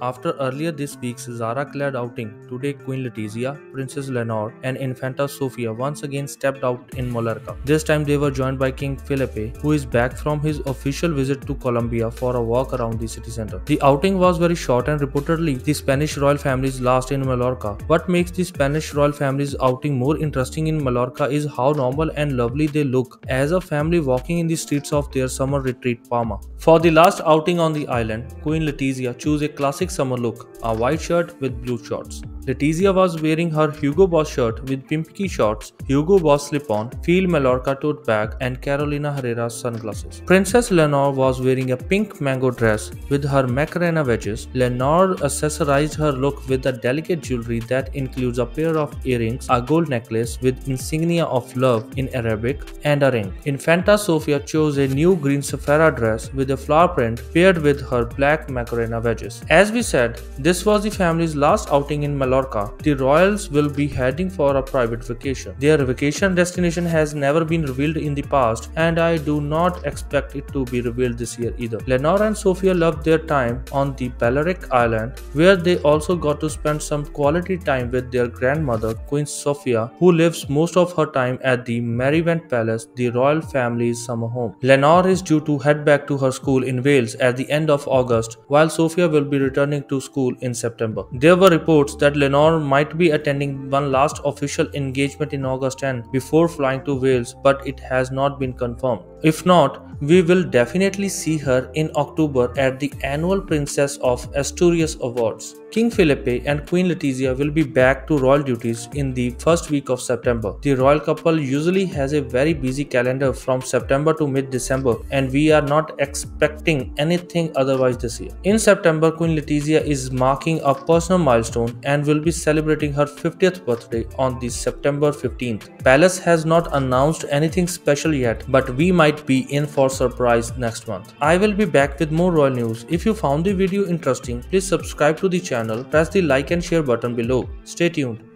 After earlier this week's Zara-clad outing, today Queen Letizia, Princess Leonor, and Infanta Sofia once again stepped out in Mallorca. This time they were joined by King Felipe, who is back from his official visit to Colombia for a walk around the city center. The outing was very short and reportedly the Spanish royal family's last in Mallorca. What makes the Spanish royal family's outing more interesting in Mallorca is how normal and lovely they look as a family walking in the streets of their summer retreat Palma. For the last outing on the island, Queen Letizia chose a classic summer look, a white shirt with blue shorts. Letizia was wearing her Hugo Boss shirt with pimpy shorts, Hugo Boss slip-on, Feel Mallorca tote bag and Carolina Herrera sunglasses. Princess Leonor was wearing a pink mango dress with her Macarena wedges. Leonor accessorized her look with a delicate jewelry that includes a pair of earrings, a gold necklace with insignia of love in Arabic, and a ring. Infanta Sofia chose a new green Sephora dress with a flower print paired with her black Macarena wedges. As we said, this was the family's last outing in Mallorca Mallorca, the royals will be heading for a private vacation. Their vacation destination has never been revealed in the past, and I do not expect it to be revealed this year either. Leonor and Sofia loved their time on the Balearic Island, where they also got to spend some quality time with their grandmother, Queen Sofia, who lives most of her time at the Marivent Palace, the royal family's summer home. Leonor is due to head back to her school in Wales at the end of August, while Sofia will be returning to school in September. There were reports that Leonor might be attending one last official engagement in August end before flying to Wales, but it has not been confirmed. If not, we will definitely see her in October at the annual Princess of Asturias Awards. King Felipe and Queen Letizia will be back to royal duties in the first week of September. The royal couple usually has a very busy calendar from September to mid-December and we are not expecting anything otherwise this year. In September, Queen Letizia is marking a personal milestone and will be celebrating her 50th birthday on the September 15th. Palace has not announced anything special yet, but we might be in for surprise next month. I will be back with more royal news. If you found the video interesting, please subscribe to the channel, press the like and share button below. Stay tuned.